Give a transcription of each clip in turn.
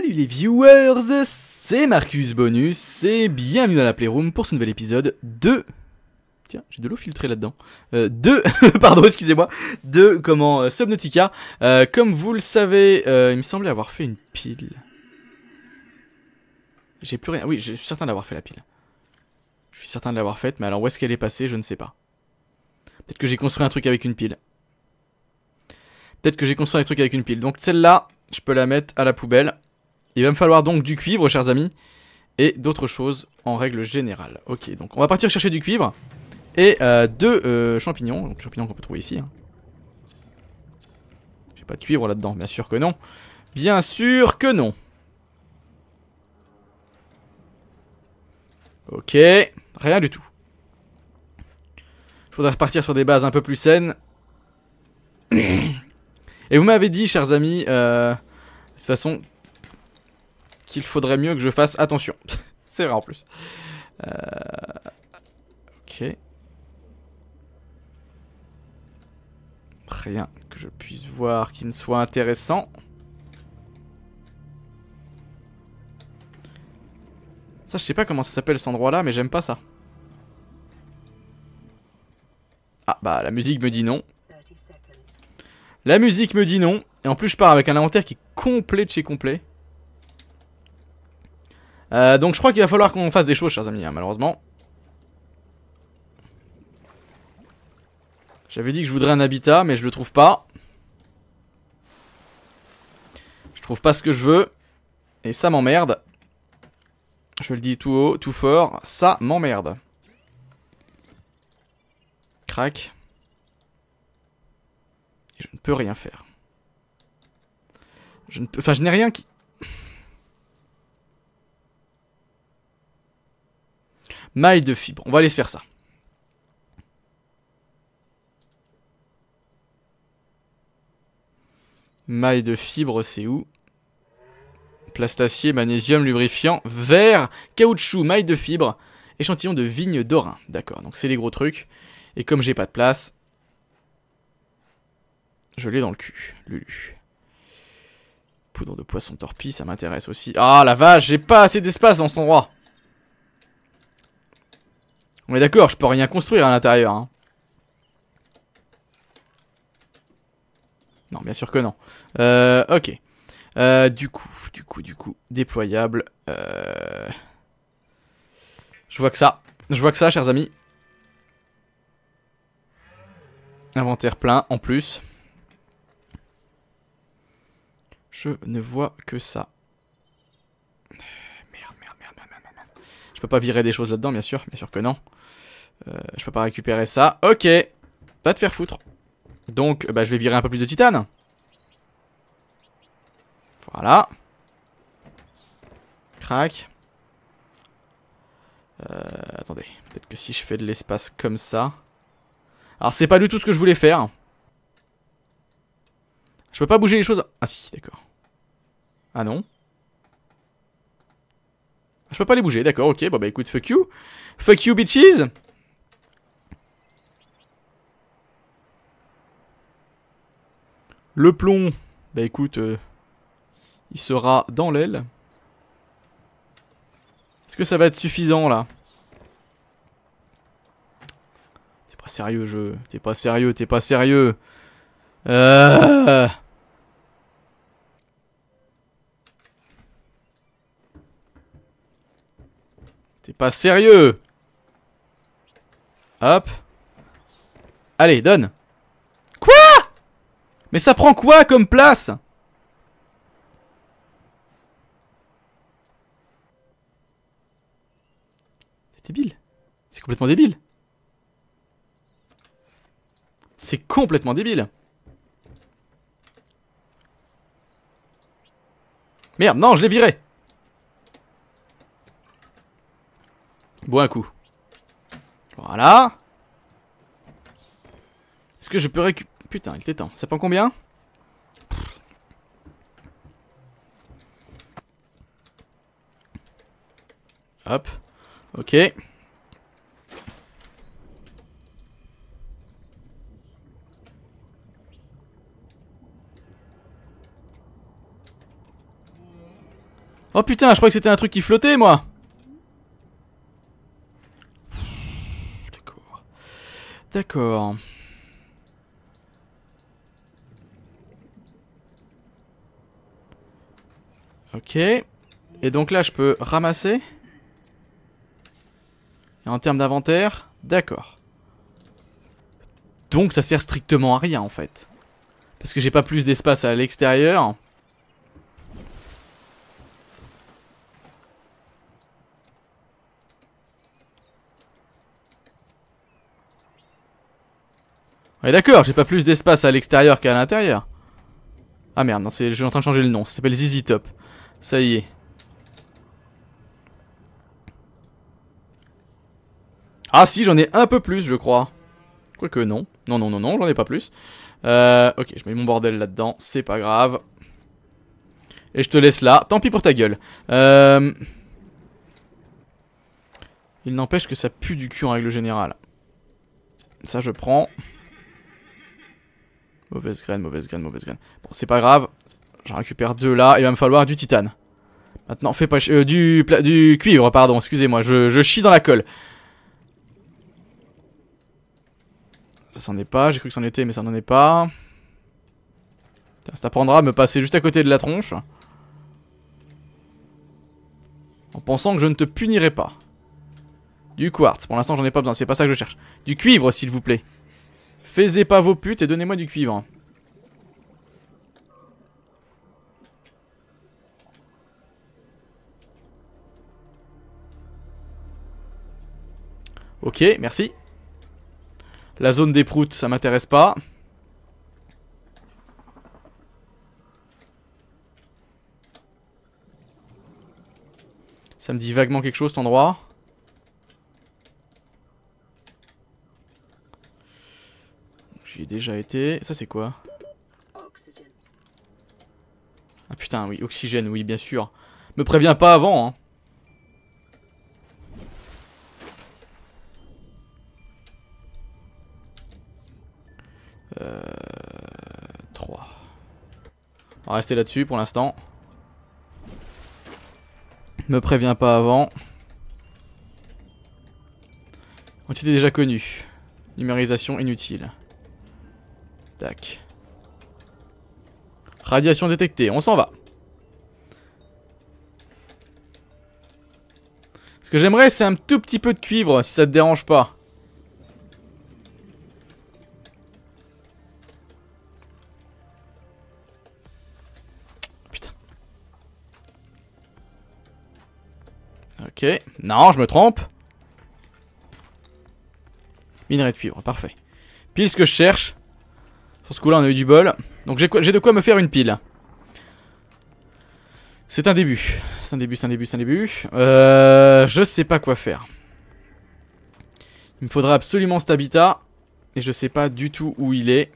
Salut les viewers, c'est Marcus Bonus et bienvenue dans la Playroom pour ce nouvel épisode de... Tiens, j'ai de l'eau filtrée là-dedans. Euh, de... Pardon, excusez-moi. De, comment, euh, Subnautica. Euh, comme vous le savez, il me semblait avoir fait une pile. J'ai plus rien. Oui, je suis certain d'avoir fait la pile. Je suis certain de l'avoir faite, mais alors où est-ce qu'elle est passée, je ne sais pas. Peut-être que j'ai construit un truc avec une pile. Peut-être que j'ai construit un truc avec une pile. Donc celle-là, je peux la mettre à la poubelle. Il va me falloir donc du cuivre, chers amis. Et d'autres choses en règle générale. Ok, donc on va partir chercher du cuivre. Et euh, deux euh, champignons. Donc champignons qu'on peut trouver ici. Hein. J'ai pas de cuivre là-dedans, bien sûr que non. Bien sûr que non. Ok, rien du tout. Il faudrait repartir sur des bases un peu plus saines. Et vous m'avez dit, chers amis, euh, de toute façon, qu'il faudrait mieux que je fasse attention. C'est vrai en plus. Euh, ok. Rien que je puisse voir qui ne soit intéressant. Ça, je sais pas comment ça s'appelle cet endroit-là, mais j'aime pas ça. Ah, bah la musique me dit non. La musique me dit non. Et en plus, je pars avec un inventaire qui est complet de chez complet. Euh, donc je crois qu'il va falloir qu'on fasse des choses, chers amis, hein, malheureusement. J'avais dit que je voudrais un habitat, mais je le trouve pas. Je trouve pas ce que je veux. Et ça m'emmerde. Je le dis tout haut, tout fort. Ça m'emmerde. Crac. Je ne peux rien faire. Je ne peux... Enfin, je n'ai rien qui... Maille de fibre. On va aller se faire ça. Maille de fibre, c'est où? Plastacier, magnésium, lubrifiant, verre, caoutchouc, maille de fibre, échantillon de vigne d'orin. D'accord, donc c'est les gros trucs. Et comme j'ai pas de place, je l'ai dans le cul, Lulu. Poudre de poisson torpille, ça m'intéresse aussi. Ah la vache, j'ai pas assez d'espace dans cet endroit. On est d'accord, je peux rien construire à l'intérieur. Hein. Non, bien sûr que non. Euh, ok. Euh, du coup, du coup, du coup, déployable. Euh... Je vois que ça. Je vois que ça, chers amis. Inventaire plein, en plus. Je ne vois que ça. Merde, merde, merde, merde, merde. Je peux pas virer des choses là-dedans, bien sûr. Bien sûr que non. Euh, je peux pas récupérer ça. Ok. Va te faire foutre. Donc, bah, je vais virer un peu plus de titane. Voilà. Crac. Euh, attendez. Peut-être que si je fais de l'espace comme ça... Alors, c'est pas du tout ce que je voulais faire. Je peux pas bouger les choses... Ah si, d'accord. Ah non. Je peux pas les bouger, d'accord, ok. Bon bah écoute, fuck you. Fuck you, bitches Le plomb, bah écoute, euh, il sera dans l'aile. Est-ce que ça va être suffisant là? T'es pas sérieux jeu, t'es pas sérieux, t'es pas sérieux. Euh... T'es pas sérieux Hop. Allez, donne. Mais ça prend quoi comme place? C'est débile. C'est complètement débile. C'est complètement débile. Merde, non, je l'ai viré. Bon, un coup. Voilà. Est-ce que je peux récupérer... Putain, il était temps. Ça prend combien? Hop. Ok. Oh putain, je croyais que c'était un truc qui flottait, moi D'accord. D'accord. Ok. Et donc là, je peux ramasser. Et en termes d'inventaire, d'accord. Donc ça sert strictement à rien en fait. Parce que j'ai pas plus d'espace à l'extérieur. Ouais d'accord, j'ai pas plus d'espace à l'extérieur qu'à l'intérieur. Ah merde, non, je suis en train de changer le nom, ça s'appelle Zizi Top. Ça y est. Ah si, j'en ai un peu plus, je crois. Quoique non. Non, non, non, non, j'en ai pas plus. Euh, ok, je mets mon bordel là-dedans, c'est pas grave. Et je te laisse là. Tant pis pour ta gueule. Euh... Il n'empêche que ça pue du cul en règle générale. Ça, je prends. Mauvaise graine, mauvaise graine, mauvaise graine. Bon, c'est pas grave. J'en récupère deux là. Il va me falloir du titane. Maintenant, fais pas... Euh, du, cuivre, pardon. Excusez-moi, je, je chie dans la colle. Ça s'en est pas. J'ai cru que c'en était, mais ça n'en est pas. Ça t'apprendra à me passer juste à côté de la tronche. En pensant que je ne te punirai pas. Du quartz. Pour l'instant, j'en ai pas besoin. C'est pas ça que je cherche. Du cuivre, s'il vous plaît. Faisez pas vos putes et donnez-moi du cuivre. Ok, merci. La zone des proutes, ça m'intéresse pas. Ça me dit vaguement quelque chose cet endroit. J'y ai déjà été. Ça c'est quoi? Ah putain, oui, oxygène, oui, bien sûr. Me préviens pas avant, hein. Euh... 3. On va rester là-dessus pour l'instant. Me préviens pas avant. Quantité déjà connue. Numérisation inutile. Tac. Radiation détectée, on s'en va. Ce que j'aimerais, c'est un tout petit peu de cuivre, si ça te dérange pas. Ok. Non, je me trompe. Minerai de cuivre, parfait. Pile ce que je cherche. Sur ce coup-là, on a eu du bol. Donc j'ai de quoi me faire une pile. C'est un début. C'est un début, c'est un début, c'est un début. Euh, je sais pas quoi faire. Il me faudra absolument cet habitat. Et je sais pas du tout où il est.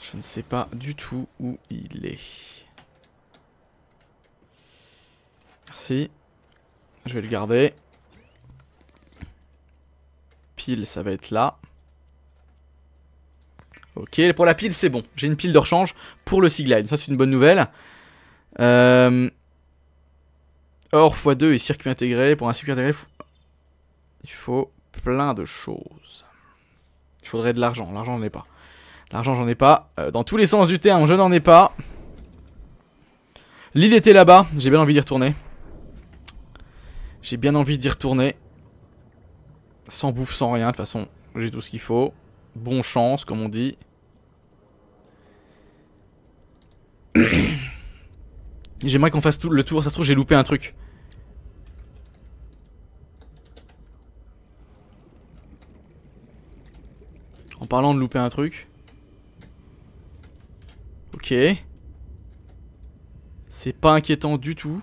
Je ne sais pas du tout où il est. Je vais le garder pile, ça va être là. Ok, pour la pile, c'est bon. J'ai une pile de rechange pour le Seaglide. Ça, c'est une bonne nouvelle. Euh... Or x2 et circuit intégré. Pour un circuit intégré, il faut plein de choses. Il faudrait de l'argent. L'argent, j'en ai pas. L'argent, j'en ai pas. Euh, dans tous les sens du terme, je n'en ai pas. L'île était là-bas. J'ai bien envie d'y retourner. J'ai bien envie d'y retourner. Sans bouffe, sans rien, de toute façon, j'ai tout ce qu'il faut. Bon chance, comme on dit. J'aimerais qu'on fasse tout le tour, ça se trouve j'ai loupé un truc. En parlant de louper un truc. Ok. C'est pas inquiétant du tout.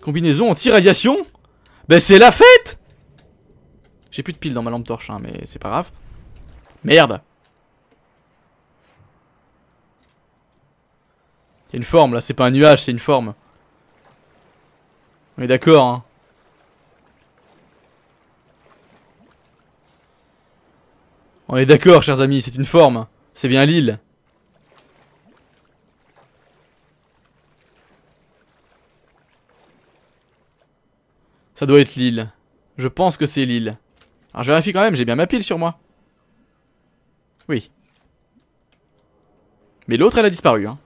Combinaison anti-radiation? Ben c'est la fête J'ai plus de piles dans ma lampe torche, hein, mais c'est pas grave. Merde C'est une forme là, c'est pas un nuage, c'est une forme. On est d'accord, hein. On est d'accord, chers amis, c'est une forme. C'est bien l'île. Ça doit être l'île. Je pense que c'est l'île. Alors je vérifie quand même, j'ai bien ma pile sur moi. Oui. Mais l'autre, elle a disparu. Hein.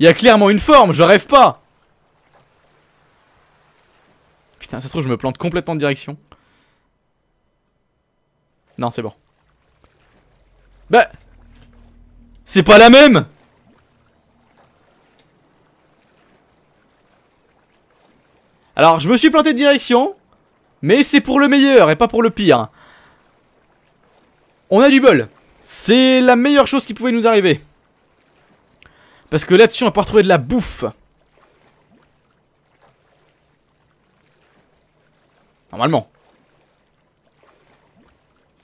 Il y a clairement une forme, je rêve pas Putain, ça se trouve, je me plante complètement de direction. Non, c'est bon. Bah C'est pas la même Alors, je me suis planté de direction, mais c'est pour le meilleur et pas pour le pire. On a du bol. C'est la meilleure chose qui pouvait nous arriver. Parce que là-dessus, on va pouvoir trouver de la bouffe. Normalement.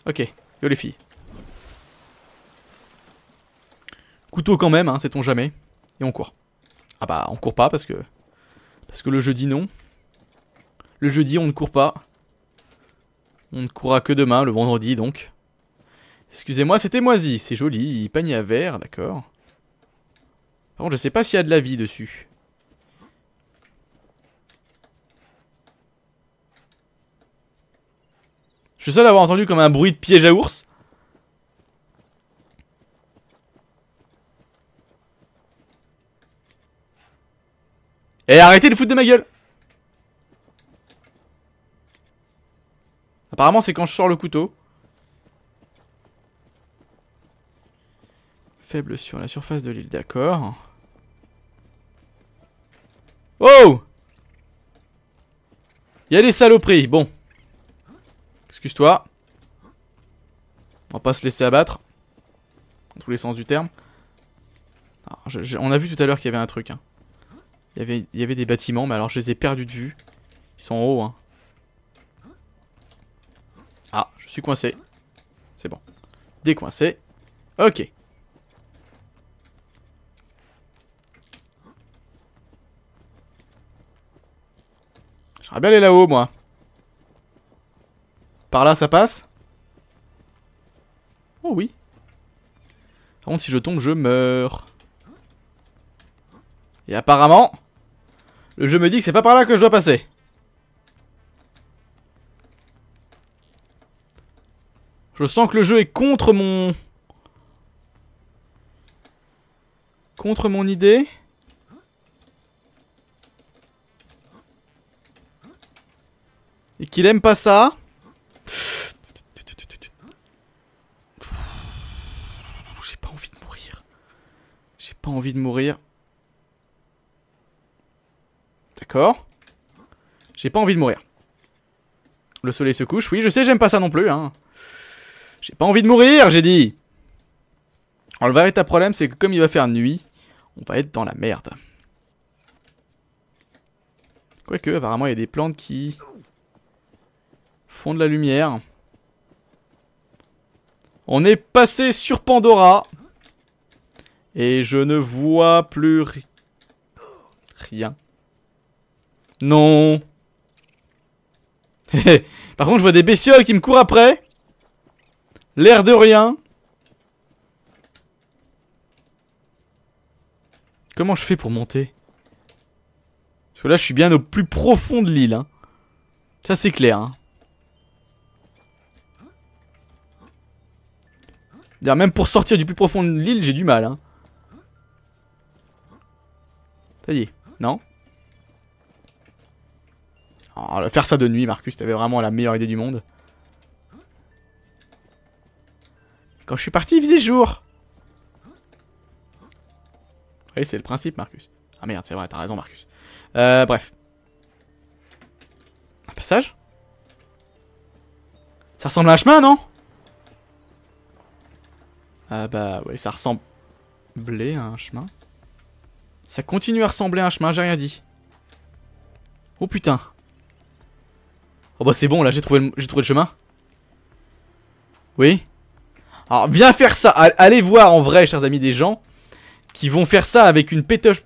Ok, yo les filles. Couteau quand même, hein, sait-on jamais. Et on court. Ah bah, on court pas parce que... Parce que le jeudi, non. Le jeudi, on ne court pas. On ne courra que demain, le vendredi, donc. Excusez-moi, c'était moisi. C'est joli. Panier à verre, d'accord. Par contre, je sais pas s'il y a de la vie dessus. Je suis seul à avoir entendu comme un bruit de piège à ours. Et arrêtez de foutre de ma gueule Apparemment c'est quand je sors le couteau. Faible sur la surface de l'île, d'accord. Oh Il y a des saloperies, bon. Excuse-toi. On va pas se laisser abattre. Dans tous les sens du terme. on a vu tout à l'heure qu'il y avait un truc. Hein. Il, y avait, il y avait des bâtiments, mais alors je les ai perdus de vue. Ils sont en haut. Hein. Ah, je suis coincé. C'est bon. Décoincé. Ok. J'aimerais bien aller là-haut, moi. Par là, ça passe? Oh oui. Par contre, si je tombe, je meurs. Et apparemment, le jeu me dit que c'est pas par là que je dois passer. Je sens que le jeu est contre mon... Contre mon idée. Et qu'il aime pas ça. J'ai pas envie de mourir. J'ai pas envie de mourir. D'accord. J'ai pas envie de mourir. Le soleil se couche. Oui, je sais, j'aime pas ça non plus. Hein. J'ai pas envie de mourir, j'ai dit. Alors le véritable problème, c'est que comme il va faire nuit, on va être dans la merde. Quoique, apparemment, il y a des plantes qui font de la lumière. On est passé sur Pandora. Et je ne vois plus rien. Non. Par contre, je vois des bestioles qui me courent après. L'air de rien. Comment je fais pour monter? Parce que là, je suis bien au plus profond de l'île. Hein. Ça, c'est clair. Hein. Même pour sortir du plus profond de l'île, j'ai du mal. Hein. Ça y est. Non? Oh, Faire ça de nuit, Marcus, t'avais vraiment la meilleure idée du monde. Quand je suis parti, il faisait jour. Oui, c'est le principe, Marcus. Ah merde, c'est vrai, t'as raison, Marcus. Euh, bref. Un passage? Ça ressemble à un chemin, non? Ah bah, ouais, ça ressemblait à un chemin. Ça continue à ressembler à un chemin, j'ai rien dit. Oh putain. Oh bah c'est bon, là, j'ai trouvé, le... trouvé le chemin. Oui? Alors viens faire ça. Allez voir en vrai, chers amis, des gens qui vont faire ça avec une pétoche.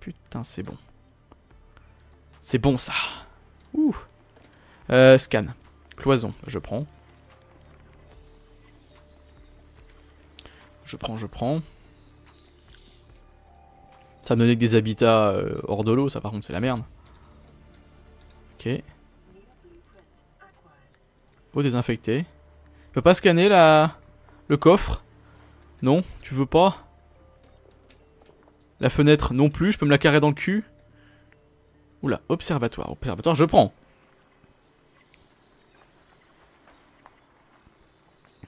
Putain, c'est bon. C'est bon ça. Ouh. Euh, scan. Cloison, je prends. Je prends, je prends. Ça me donnait que des habitats euh, hors de l'eau, ça par contre c'est la merde. Ok. Eau désinfectée. Peux pas scanner la... le coffre? Non, tu veux pas? La fenêtre non plus, je peux me la carrer dans le cul? Oula, observatoire, observatoire, je prends.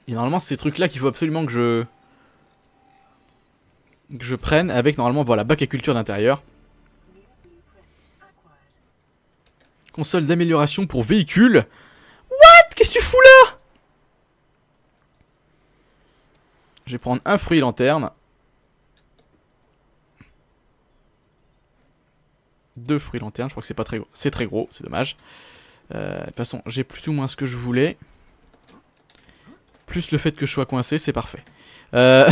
Et normalement, c'est ces trucs-là qu'il faut absolument que je... Que je prenne avec, normalement, voilà, bac à culture d'intérieur. Console d'amélioration pour véhicule. What? Qu'est-ce que tu fous là? Je vais prendre un fruit lanterne. Deux fruits lanterne, je crois que c'est pas très gros. C'est très gros, c'est dommage. Euh, de toute façon, j'ai plus ou moins ce que je voulais. Plus le fait que je sois coincé, c'est parfait. Euh...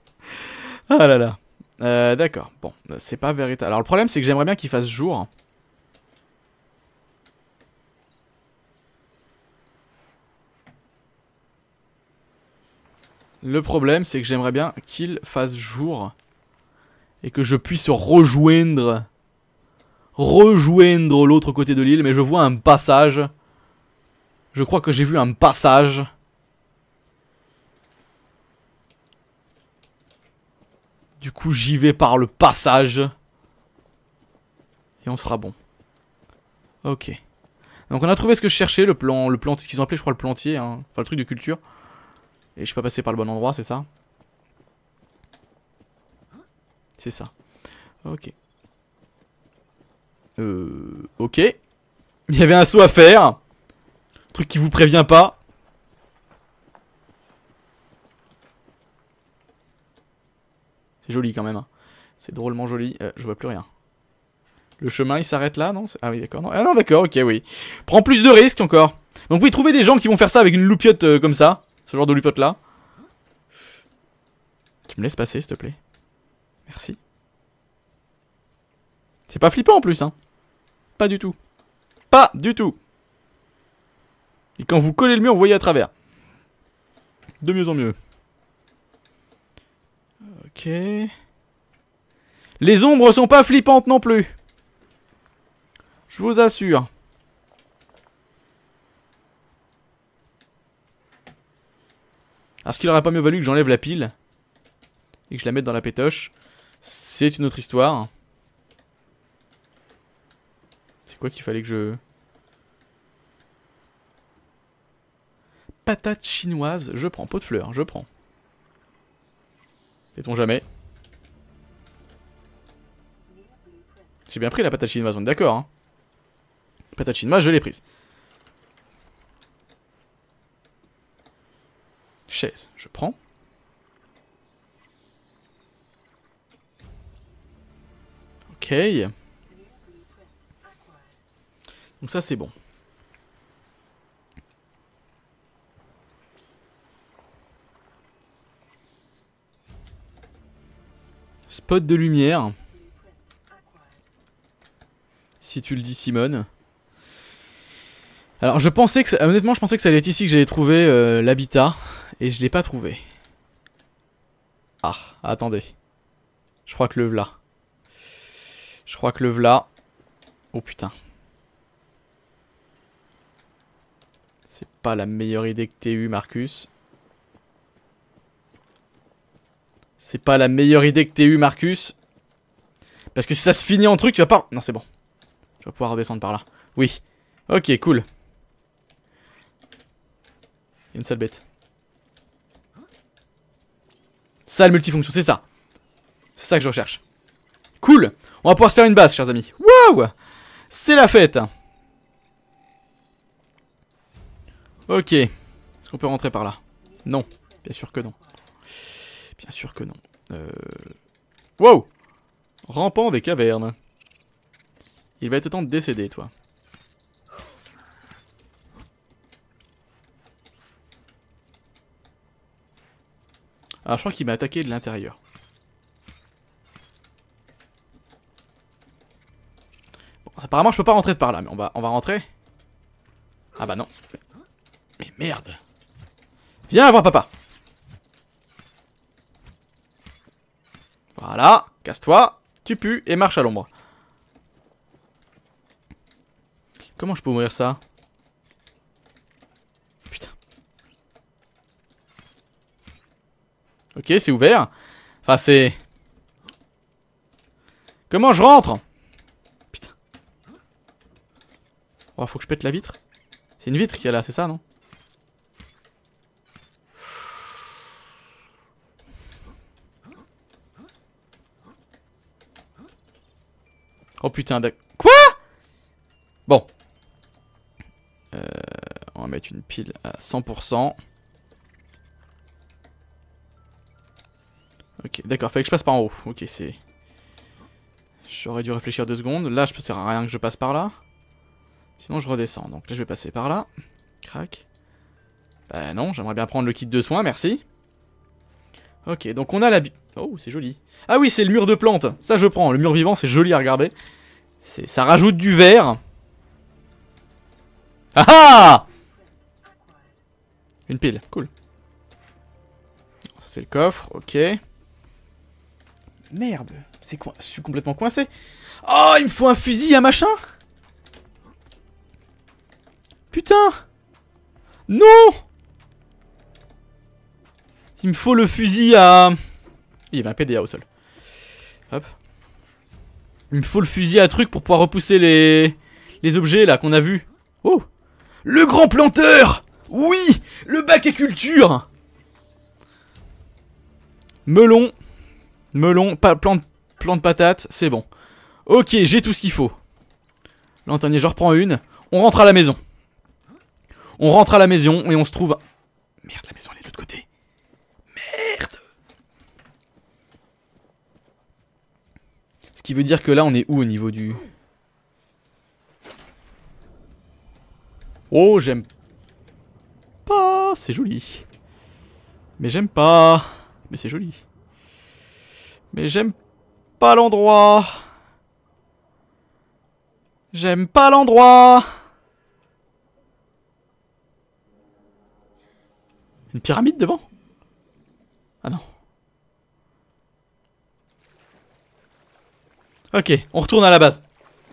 ah là là. Euh, D'accord. Bon, c'est pas véritable. Alors le problème, c'est que j'aimerais bien qu'il fasse jour. Le problème, c'est que j'aimerais bien qu'il fasse jour. Et que je puisse rejoindre... Rejoindre l'autre côté de l'île. Mais je vois un passage. Je crois que j'ai vu un passage. Du coup, j'y vais par le passage. Et on sera bon. Ok. Donc on a trouvé ce que je cherchais, le plan, le plantier, qu'ils ont appelé je crois le plantier, hein. enfin le truc de culture. Et je suis pas passé par le bon endroit, c'est ça C'est ça. Ok. Euh... Ok. Il y avait un saut à faire. Truc qui vous prévient pas. C'est joli quand même. Hein. C'est drôlement joli. Euh, je vois plus rien. Le chemin il s'arrête là, non? Ah oui, d'accord. Ah non, d'accord, ok, oui. Prends plus de risques encore. Donc oui, trouvez des gens qui vont faire ça avec une loupiote euh, comme ça. Ce genre de loupiote là. Tu me laisses passer, s'il te plaît. Merci. C'est pas flippant en plus, hein. Pas du tout. Pas du tout. Et quand vous collez le mur, vous voyez à travers. De mieux en mieux. Ok. Les ombres sont pas flippantes non plus. Je vous assure. Alors, ce qu'il aurait pas mieux valu que j'enlève la pile et que je la mette dans la pétoche C'est une autre histoire. C'est quoi qu'il fallait que je... Patate chinoise, je prends. Pot de fleurs, je prends. Sait-on jamais? J'ai bien pris la patate chinoise, on est d'accord. Hein. Patate chinoise, je l'ai prise. Chaise, je prends. Ok. Donc ça c'est bon. Spot de lumière. Si tu le dis Simone. Alors je pensais que honnêtement je pensais que ça allait être ici que j'allais trouver euh, l'habitat et je l'ai pas trouvé. Ah, attendez. Je crois que le v'là. Je crois que le v'là. Oh putain. C'est pas la meilleure idée que t'aies eue Marcus. C'est pas la meilleure idée que t'aies eue, Marcus. Parce que si ça se finit en truc, tu vas pas... Non, c'est bon. Je vais pouvoir redescendre par là. Oui. Ok, cool. Une seule bête. Salle multifonction, c'est ça. C'est ça que je recherche. Cool. On va pouvoir se faire une base, chers amis. Waouh C'est la fête. Ok. Est-ce qu'on peut rentrer par là? Non. Bien sûr que non. Bien sûr que non. Euh... Wow Rampant des cavernes. Il va être temps de décéder, toi. Alors, je crois qu'il m'a attaqué de l'intérieur. Bon, apparemment, je peux pas rentrer de par là, mais on va, on va rentrer. Ah bah non. Mais merde. Viens voir papa. Voilà, casse-toi, tu pues et marche à l'ombre. Comment je peux ouvrir ça Putain. Ok, c'est ouvert. Enfin, c'est... Comment je rentre Putain. Oh, faut que je pète la vitre. C'est une vitre qu'il y a là, c'est ça, non Oh putain, Quoi Bon. Euh, on va mettre une pile à 100%. Ok, d'accord, fallait que je passe par en haut. Ok, c'est... J'aurais dû réfléchir deux secondes. Là, je ne sert à rien que je passe par là. Sinon, je redescends. Donc là, je vais passer par là. Crac. Bah non, j'aimerais bien prendre le kit de soins, merci. Ok, donc on a la... Oh, c'est joli. Ah oui, c'est le mur de plantes. Ça, je prends. Le mur vivant, c'est joli à regarder. Ça rajoute du vert. Ah ah Une pile, cool. Ça, c'est le coffre, ok. Merde, c'est quoi? Je suis complètement coincé. Oh, il me faut un fusil, un machin Putain Non Il me faut le fusil à... Il y avait un PDA au sol. Hop. Il me faut le fusil à truc pour pouvoir repousser les, les objets là qu'on a vus. Oh Le grand planteur Oui Le bac à culture Melon. Melon, pas, plante, plante patate, c'est bon. Ok, j'ai tout ce qu'il faut. Lanterne, je reprends une. On rentre à la maison. On rentre à la maison et on se trouve... Merde, la maison elle est de l'autre côté. Merde Ce qui veut dire que là, on est où au niveau du... Oh, j'aime pas. C'est joli. Mais j'aime pas. Mais c'est joli. Mais j'aime pas l'endroit. J'aime pas l'endroit. Une pyramide devant? Ah non. Ok, on retourne à la base.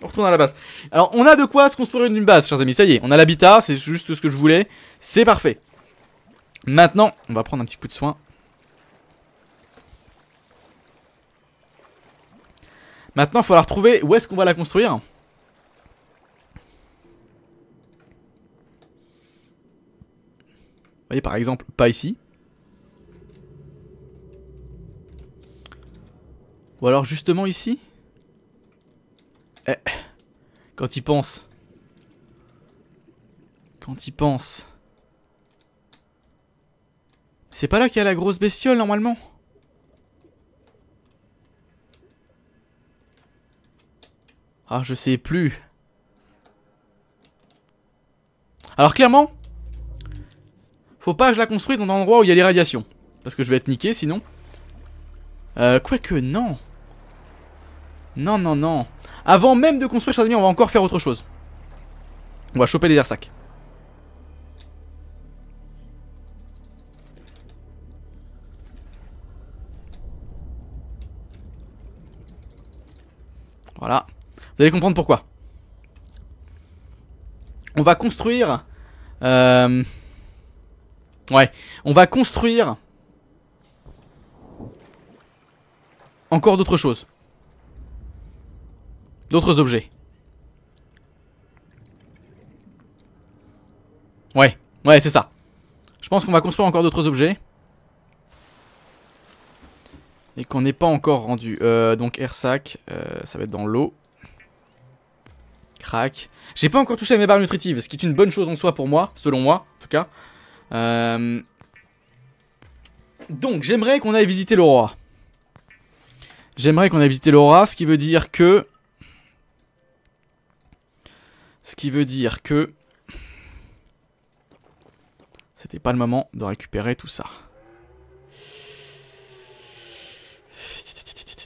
On retourne à la base. Alors, on a de quoi se construire une base, chers amis. Ça y est, on a l'habitat, c'est juste ce que je voulais. C'est parfait. Maintenant, on va prendre un petit coup de soin. Maintenant, il va falloir trouver où est-ce qu'on va la construire? Vous voyez, par exemple, pas ici. Ou alors justement ici eh, quand il pense. Quand il pense. C'est pas là qu'il y a la grosse bestiole normalement? Ah, je sais plus. Alors clairement, faut pas que je la construise dans un endroit où il y a les radiations. Parce que je vais être niqué sinon. Euh, quoique, non. Non, non, non. Avant même de construire, chers amis, on va encore faire autre chose. On va choper les air sacs. Voilà. Vous allez comprendre pourquoi. On va construire... Euh... Ouais. On va construire... Encore d'autres choses. D'autres objets. Ouais, ouais, c'est ça. Je pense qu'on va construire encore d'autres objets. Et qu'on n'est pas encore rendu. Euh, donc airsac, euh, ça va être dans l'eau. J'ai pas encore touché à mes barres nutritives, ce qui est une bonne chose en soi pour moi, selon moi, en tout cas. Euh... Donc, j'aimerais qu'on aille visiter l'aurora. J'aimerais qu'on aille visiter l'aurora, ce qui veut dire que ce qui veut dire que... C'était pas le moment de récupérer tout ça.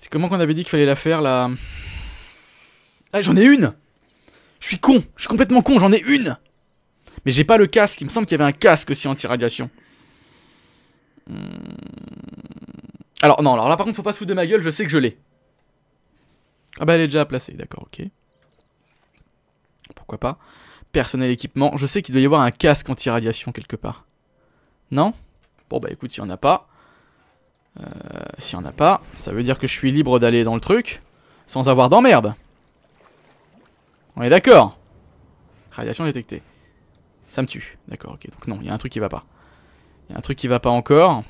Comment qu'on avait dit qu'il fallait la faire, là Ah, j'en ai une Je suis con Je suis complètement con, j'en ai une Mais j'ai pas le casque, il me semble qu'il y avait un casque aussi anti-radiation. Hmm. Alors, non, alors là, par contre, faut pas se foutre de ma gueule, je sais que je l'ai. Ah bah, elle est déjà placée, d'accord, ok. Pourquoi pas. Personnel équipement, je sais qu'il doit y avoir un casque anti-radiation quelque part. Non? Bon bah écoute, s'il n'y en a pas... Euh, s'il n'y en a pas, ça veut dire que je suis libre d'aller dans le truc, sans avoir d'emmerde. On est d'accord Radiation détectée. Ça me tue. D'accord, ok. Donc non, il y a un truc qui va pas. Il y a un truc qui va pas encore.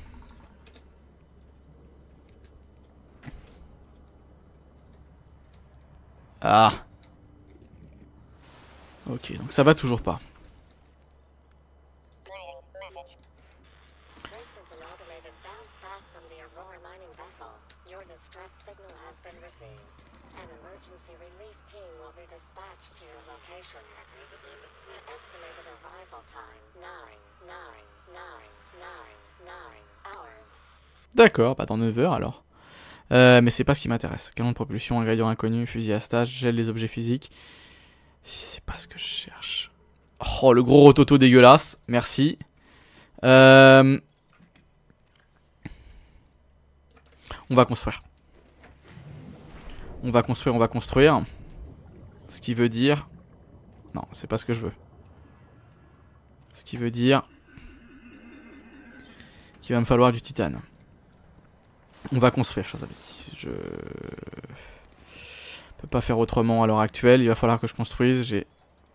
Ah. Ok, donc ça va toujours pas. D'accord, pas dans 9 heures alors. Euh, mais c'est pas ce qui m'intéresse. Canon de propulsion, ingrédients inconnus, fusil à stage, gèle les objets physiques. C'est pas ce que je cherche. Oh, le gros rototo dégueulasse. Merci. Euh... On va construire. On va construire, on va construire. Ce qui veut dire... Non, c'est pas ce que je veux. Ce qui veut dire... Qu'il va me falloir du titane. On va construire, chers amis. Je peux pas faire autrement à l'heure actuelle. Il va falloir que je construise. J'ai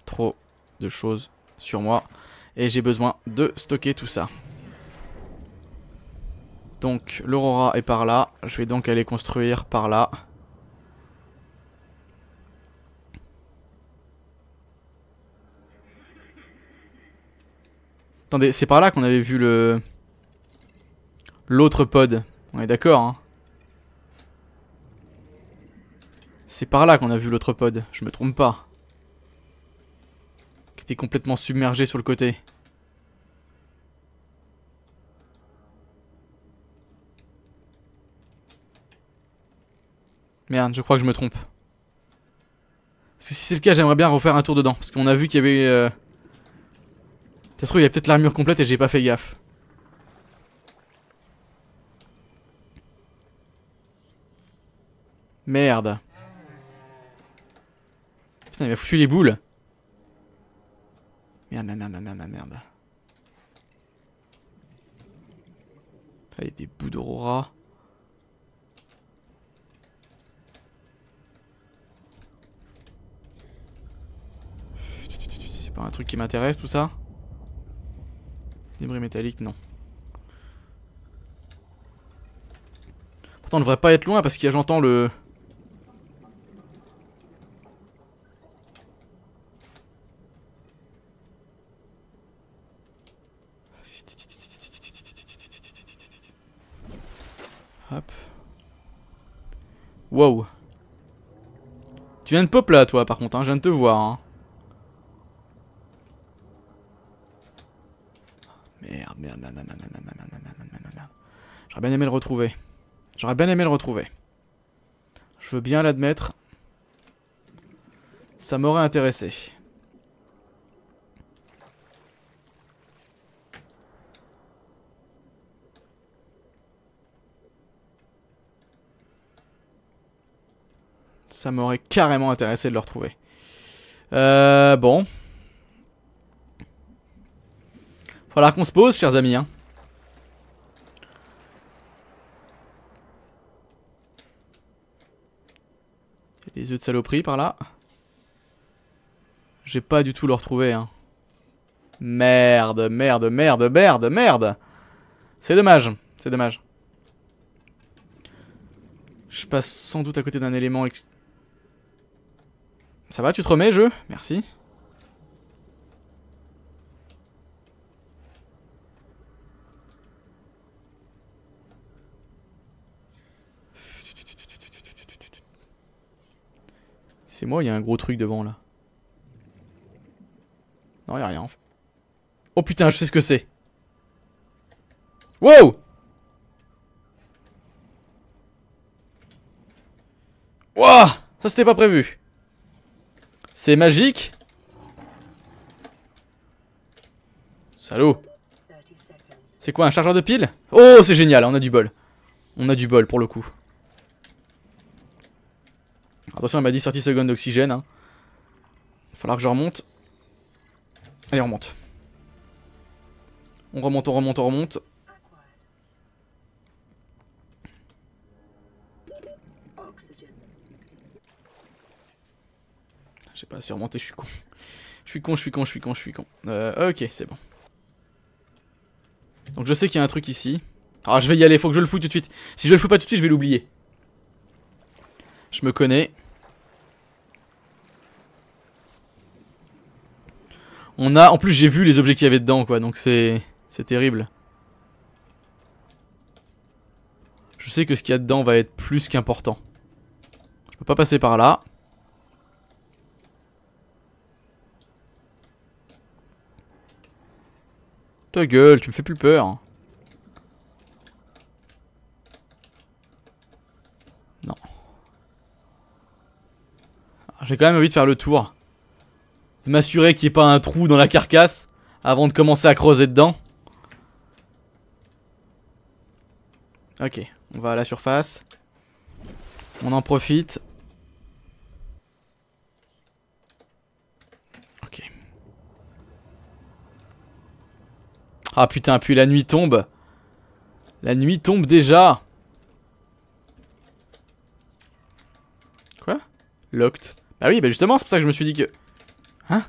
trop de choses sur moi. Et j'ai besoin de stocker tout ça. Donc l'aurora est par là. Je vais donc aller construire par là. Attendez, c'est par là qu'on avait vu le... L'autre pod. On est d'accord, hein C'est par là qu'on a vu l'autre pod, je me trompe pas. Qui était complètement submergé sur le côté. Merde, je crois que je me trompe. Parce que si c'est le cas, j'aimerais bien refaire un tour dedans. Parce qu'on a vu qu'il y avait... Euh... Peut-être il y a peut-être l'armure complète et j'ai pas fait gaffe. Merde. Putain, il m'a foutu les boules. Merde, merde, merde, merde, merde. Là, il y a des bouts d'aurora. C'est pas un truc qui m'intéresse tout ça? Débris métallique, non. Pourtant, on devrait pas être loin parce qu'il y a, j'entends le... Hop. Wow. Tu viens de pop là, toi, par contre, hein, je viens de te voir. Hein. Merde, merde, merde. J'aurais bien aimé le retrouver. J'aurais bien aimé le retrouver. Je veux bien l'admettre. Ça m'aurait intéressé. Ça m'aurait carrément intéressé de le retrouver. Euh, bon. Faudra qu'on se pose, chers amis. Hein. Il y a des œufs de saloperie par là. J'ai pas du tout le retrouver. Hein. Merde, merde, merde, merde, merde. C'est dommage, c'est dommage. Je passe sans doute à côté d'un élément ça va, tu te remets, jeu Merci. C'est moi, il y a un gros truc devant là? Non, il a rien. Oh putain, je sais ce que c'est. Wow Wouah Ça c'était pas prévu. C'est magique Salaud C'est quoi, un chargeur de piles Oh, c'est génial, on a du bol. On a du bol pour le coup. Attention, elle m'a dit 30 secondes d'oxygène. Hein. Falloir que je remonte. Allez, on remonte. On remonte, on remonte, on remonte. J'ai pas assez remonté, je suis con. Je suis con, je suis con, je suis con, je suis con. Euh, ok, c'est bon. Donc je sais qu'il y a un truc ici. Ah, je vais y aller, faut que je le fous tout de suite. Si je le fous pas tout de suite, je vais l'oublier. Je me connais. On a... En plus, j'ai vu les objets qu'il y avait dedans, quoi. Donc c'est... C'est terrible. Je sais que ce qu'il y a dedans va être plus qu'important. Je peux pas passer par là. Tu me fais plus peur. Non. J'ai quand même envie de faire le tour. De m'assurer qu'il n'y ait pas un trou dans la carcasse avant de commencer à creuser dedans. Ok, on va à la surface. On en profite. Ok. Ah putain, puis la nuit tombe. La nuit tombe déjà. Quoi? Locked. Bah oui, bah justement, c'est pour ça que je me suis dit que... Hein?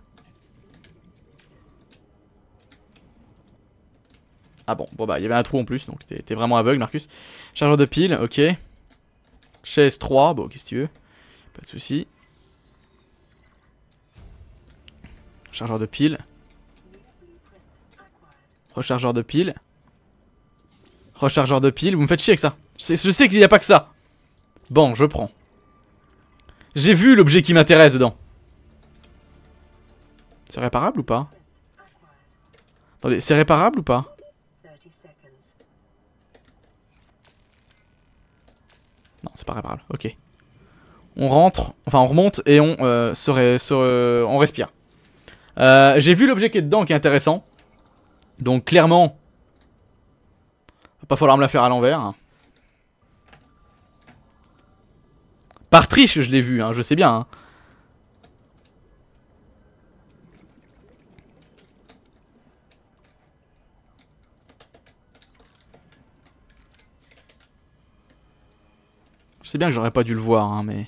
Ah bon, bon bah il y avait un trou en plus, donc t'es vraiment aveugle Marcus. Chargeur de pile, ok. Chaise 3, bon qu'est-ce que tu veux? Pas de soucis. Chargeur de pile. Rechargeur de pile. Rechargeur de pile, vous me faites chier avec ça. Je sais, qu'il n'y a pas que ça. Bon, je prends. J'ai vu l'objet qui m'intéresse dedans. C'est réparable ou pas? Attendez, c'est réparable ou pas? Non, c'est pas réparable, ok. On rentre, enfin on remonte et on, euh, on respire. Euh, J'ai vu l'objet qui est dedans qui est intéressant. Donc clairement, va pas falloir me la faire à l'envers. Par triche, je l'ai vu, hein, je sais bien. Hein. Je sais bien que j'aurais pas dû le voir, hein, mais... mais...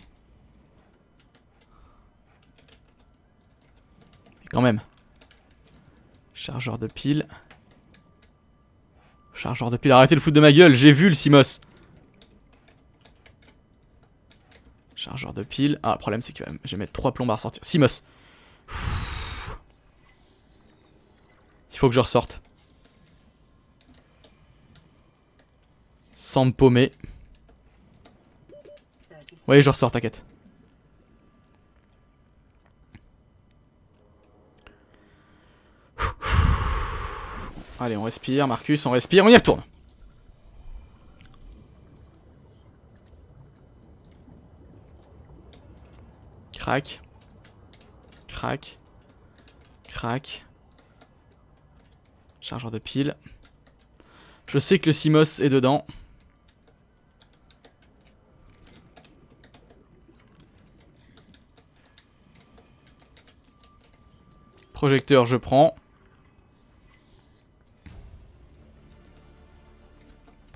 Quand même. Chargeur de pile. Chargeur de pile, arrêtez le foot de ma gueule, j'ai vu le Simos. Chargeur de pile. Ah, le problème c'est que je vais mettre 3 plombs à ressortir. Simos. Il faut que je ressorte. Sans me paumer. Oui, je ressors, t'inquiète. Allez, on respire, Marcus, on respire, on y retourne. Crac. Crac. Crac. Chargeur de pile. Je sais que le Simos est dedans. Projecteur, je prends.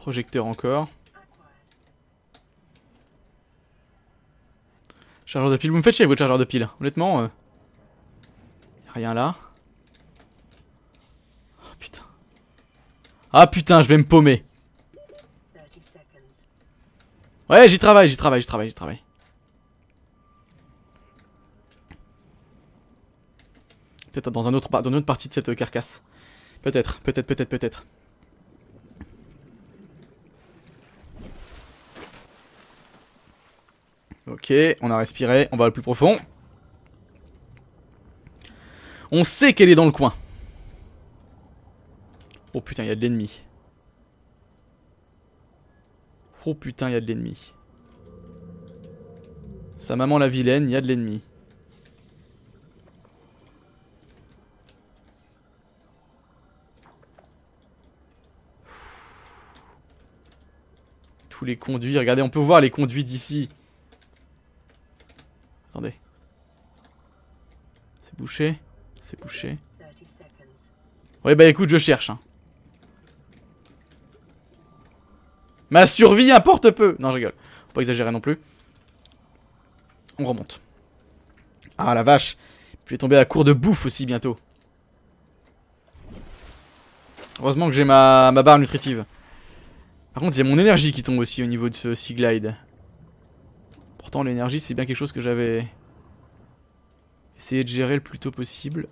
Projecteur encore. Chargeur de pile. Vous me faites chier votre chargeur de pile. Honnêtement. Euh... Rien là. Oh putain. Ah putain, je vais me paumer. Ouais, j'y travaille, j'y travaille, j'y travaille, j'y travaille. Peut-être dans, un autre, dans une autre partie de cette carcasse. Peut-être, peut-être, peut-être, peut-être. Ok, on a respiré, on va le plus profond. On sait qu'elle est dans le coin. Oh putain, il y a de l'ennemi. Oh putain, il y a de l'ennemi. Sa maman la vilaine, il y a de l'ennemi. Tous les conduits. Regardez, on peut voir les conduits d'ici. Attendez. C'est bouché C'est bouché. Ouais, bah écoute, je cherche. Hein. Ma survie importe peu Non, je rigole. Faut pas exagérer non plus. On remonte. Ah la vache. Je vais tomber à court de bouffe aussi bientôt. Heureusement que j'ai ma, ma barre nutritive. Par contre, il y a mon énergie qui tombe aussi au niveau de ce Sea Glide. Pourtant, l'énergie, c'est bien quelque chose que j'avais essayé de gérer le plus tôt possible.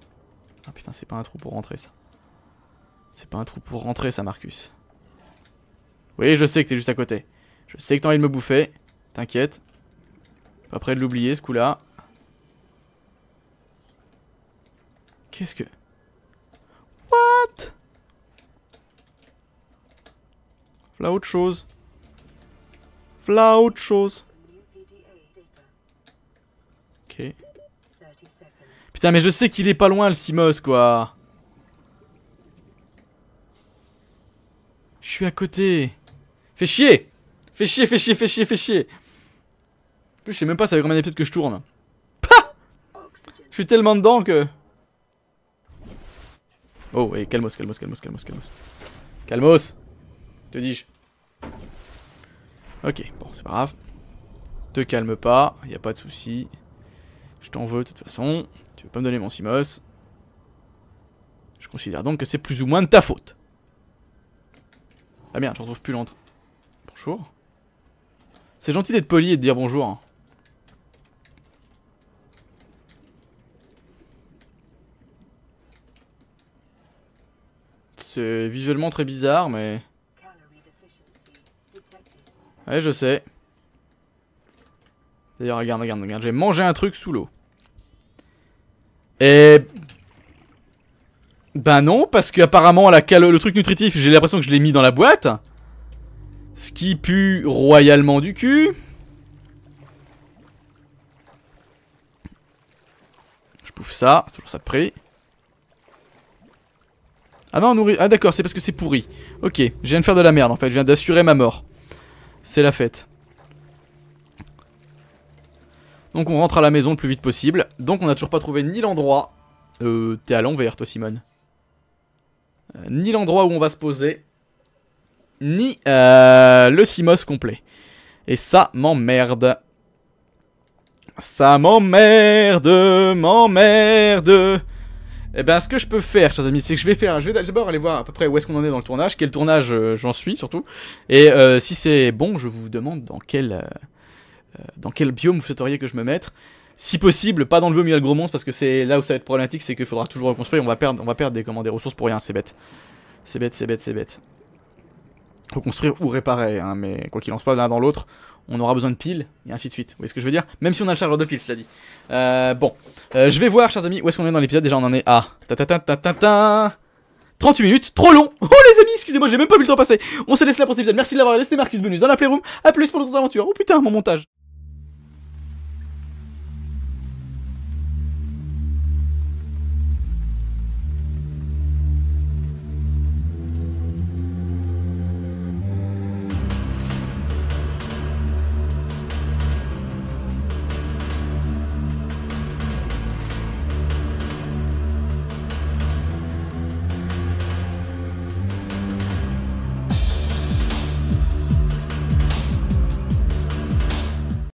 Ah putain, c'est pas un trou pour rentrer, ça. C'est pas un trou pour rentrer, ça, Marcus. Oui, je sais que t'es juste à côté. Je sais que t'as envie de me bouffer. T'inquiète. Pas près de l'oublier, ce coup-là. Qu'est-ce que... What? V'là autre chose. V'là autre chose. Putain, mais je sais qu'il est pas loin, le Simos, quoi. Je suis à côté. Fais chier Fais chier, fais chier, fais chier, fais chier En plus, je sais même pas ça fait combien d'épisodes que je tourne. Pah Je suis tellement dedans que... Oh, et calmos, calmos, calmos, calmos, calmos. Calmos Te dis-je. Ok, bon, c'est pas grave. Te calme pas, y a pas de souci. Je t'en veux de toute façon. Tu veux pas me donner mon Simos. Je considère donc que c'est plus ou moins de ta faute. Ah merde, je retrouve plus l'entrée. Bonjour. C'est gentil d'être poli et de dire bonjour. C'est visuellement très bizarre, mais... Ouais, je sais. D'ailleurs, regarde, regarde, regarde. J'ai mangé un truc sous l'eau. Et... Ben non, parce qu'apparemment, le truc nutritif, j'ai l'impression que je l'ai mis dans la boîte. Ce qui pue royalement du cul. Je bouffe ça, c'est toujours ça de prix. Ah non, nourri... Ah d'accord, c'est parce que c'est pourri. Ok, je viens de faire de la merde en fait, je viens d'assurer ma mort. C'est la fête. Donc on rentre à la maison le plus vite possible. Donc on n'a toujours pas trouvé ni l'endroit... Euh, t'es à l'envers toi Simone. Euh, ni l'endroit où on va se poser ni euh, le Simos complet. Et ça m'emmerde. Ça m'emmerde, m'emmerde. Eh ben, ce que je peux faire, chers amis, c'est que je vais faire. Je vais d'abord aller voir à peu près où est-ce qu'on en est dans le tournage, quel tournage euh, j'en suis surtout. Et euh, si c'est bon, je vous demande dans quel, dans quel biome vous souhaiteriez que je me mette? Si possible, pas dans le biome où il y a le gros monstre, parce que c'est là où ça va être problématique, c'est qu'il faudra toujours reconstruire. On va perdre, on va perdre des, ressources pour rien, c'est bête. C'est bête, c'est bête, c'est bête reconstruire ou réparer, hein, mais quoi qu'il en soit, l'un dans l'autre, on aura besoin de piles, et ainsi de suite. Vous voyez ce que je veux dire? Même si on a le chargeur de piles, cela dit. Euh, bon, euh, je vais voir, chers amis, où est-ce qu'on est dans l'épisode? Déjà, on en est à... -ta -ta -ta 38 minutes, trop long Oh les amis, excusez-moi, j'ai même pas vu le temps passer On se laisse là pour cet épisode, merci de l'avoir laissé Marcus Bonus dans la Playroom, à plus pour d'autres aventures Oh putain, mon montage